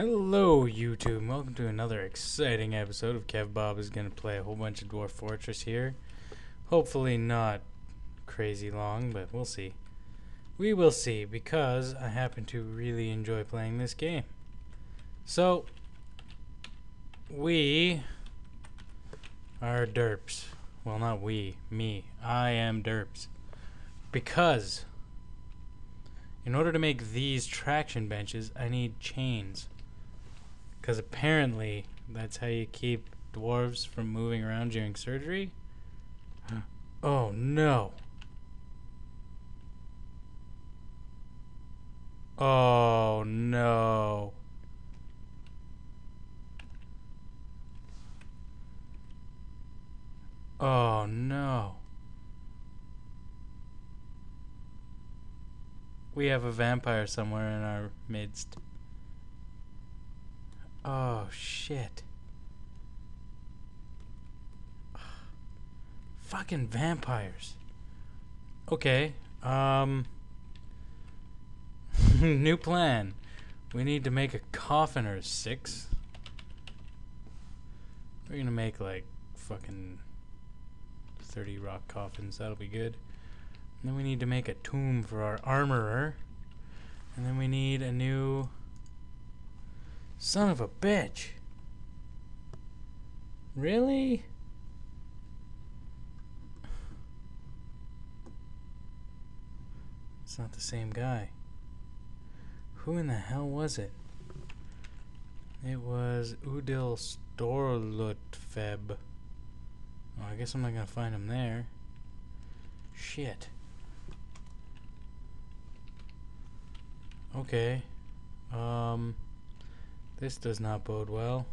Hello, YouTube. Welcome to another exciting episode of Kevbob is going to play a whole bunch of Dwarf Fortress here. Hopefully not crazy long, but we'll see. We will see because I happen to really enjoy playing this game. So, we are derps. Well, not we, me. I am derps. Because in order to make these traction benches, I need chains. Because apparently, that's how you keep dwarves from moving around during surgery. Oh no. Oh no. Oh no. We have a vampire somewhere in our midst. Oh shit. Fucking vampires. Okay. Um new plan. We need to make a coffin or six. We're gonna make like fucking 30 rock coffins. That'll be good. And then we need to make a tomb for our armorer. And then we need a new... Son of a bitch! Really? It's not the same guy. Who in the hell was it? It was Udil Storlutfeb. Oh, I guess I'm not gonna find him there. Shit. Okay. Um, this does not bode well.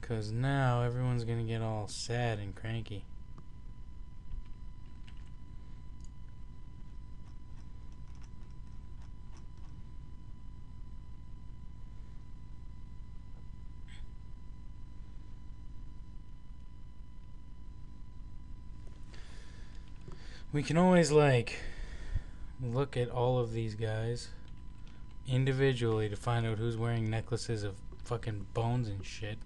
Because now everyone's going to get all sad and cranky. We can always, like, look at all of these guys individually to find out who's wearing necklaces of fucking bones and shit.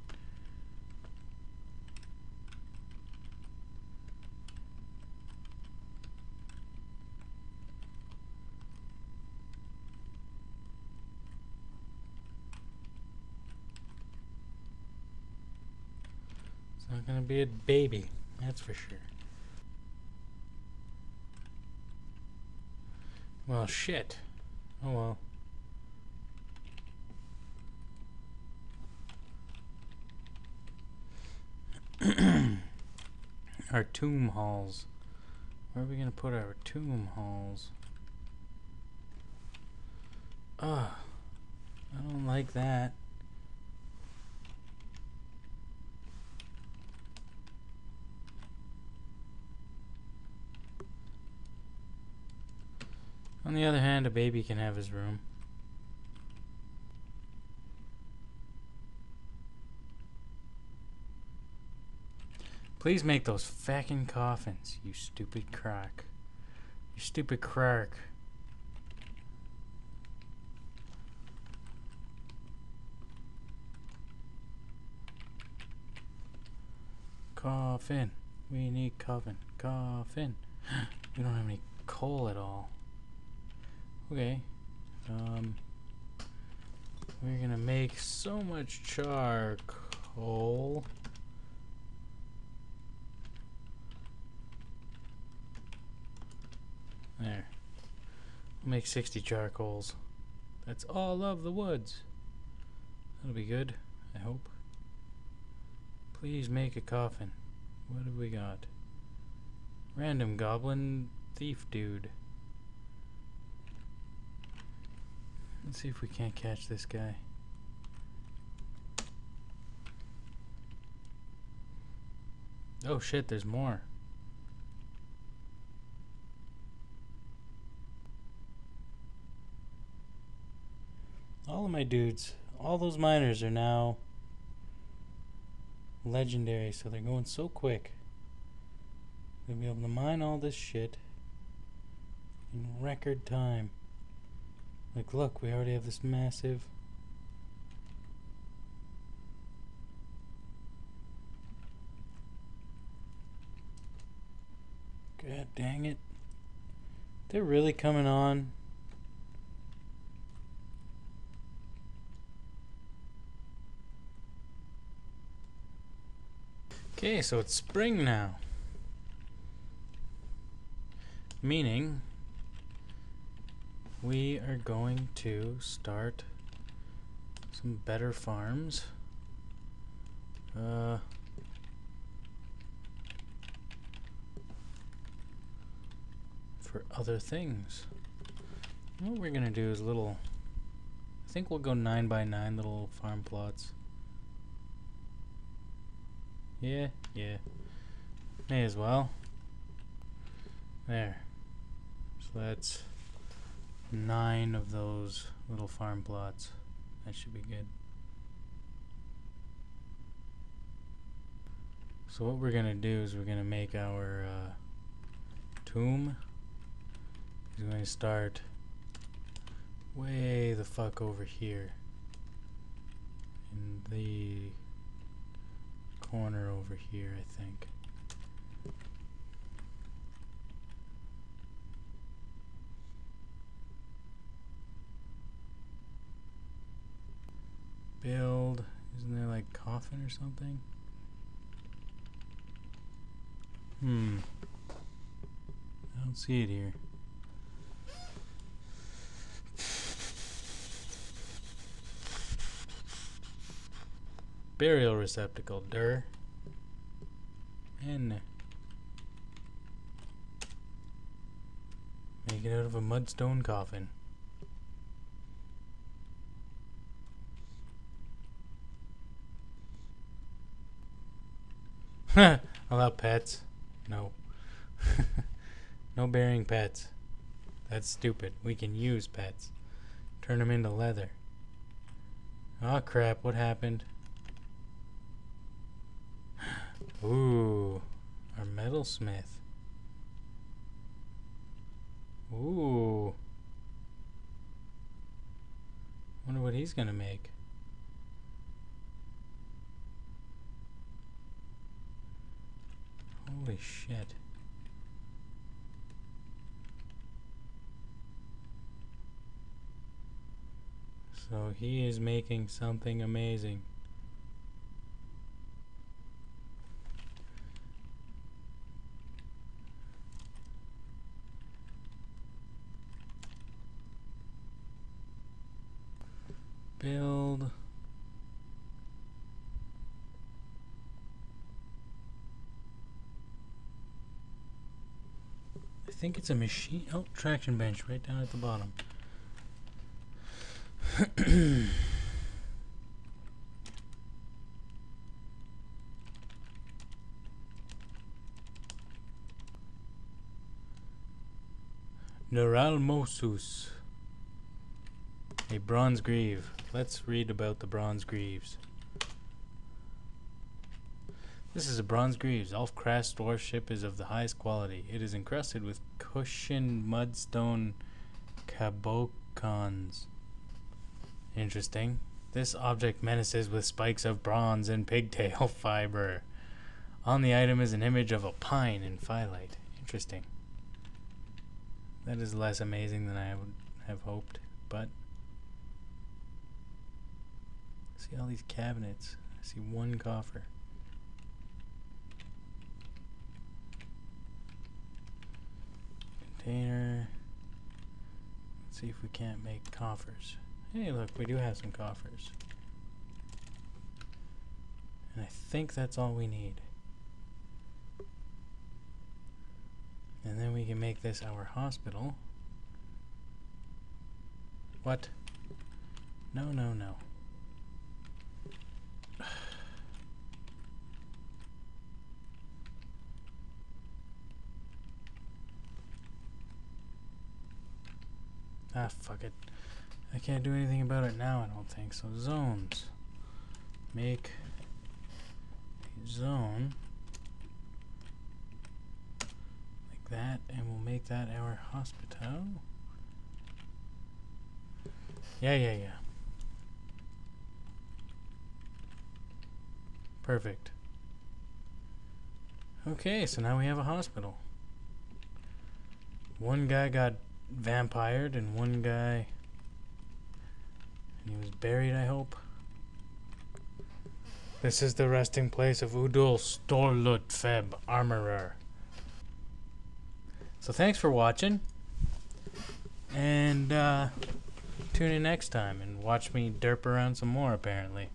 It's not gonna be a baby, that's for sure. Well, shit. Oh well. our tomb halls. Where are we gonna put our tomb halls? Ugh. I don't like that. On the other hand, a baby can have his room. Please make those fucking coffins, you stupid crack. You stupid crack. Coffin. We need coffin. Coffin. we don't have any coal at all. Okay. Um, we're gonna make so much charcoal. There. We'll make 60 charcoals. That's all of the woods. That'll be good, I hope. Please make a coffin. What have we got? Random goblin thief dude. Let's see if we can't catch this guy. Oh shit, there's more. all of my dudes, all those miners are now legendary, so they're going so quick. They'll be able to mine all this shit in record time. Like, look, we already have this massive God dang it. They're really coming on Okay, so it's spring now. Meaning, we are going to start some better farms. Uh, for other things. What we're gonna do is little. I think we'll go nine by nine little farm plots. Yeah, yeah. May as well. There. So that's nine of those little farm plots. That should be good. So what we're gonna do is we're gonna make our uh, tomb. He's going to start way the fuck over here in the corner over here, I think. Build. Isn't there like coffin or something? Hmm. I don't see it here. Burial receptacle, der. And make it out of a mudstone coffin. Allow pets? No. no burying pets. That's stupid. We can use pets. Turn them into leather. Oh crap, what happened? Ooh, our metalsmith. Ooh. Wonder what he's gonna make. Holy shit. So he is making something amazing. Build. I think it's a machine. Oh, traction bench right down at the bottom. Neuralmosus. A bronze greave. Let's read about the bronze greaves. This is a bronze greaves. Ulfkrast dwarf ship is of the highest quality. It is encrusted with cushioned mudstone cabochons. Interesting. This object menaces with spikes of bronze and pigtail fiber. On the item is an image of a pine in phyllite. Interesting. That is less amazing than I would have hoped, but see all these cabinets. I see one coffer. Container. Let's see if we can't make coffers. Hey, look, we do have some coffers. And I think that's all we need. And then we can make this our hospital. What? No, no, no. Ah, fuck it. I can't do anything about it now, I don't think. So zones. Make a zone like that, and we'll make that our hospital. Yeah, yeah, yeah. Perfect. Okay, so now we have a hospital. one guy got vampired and one guy and he was buried I hope. This is the resting place of Udul Storlut Feb Armorer. So thanks for watching and uh, tune in next time and watch me derp around some more apparently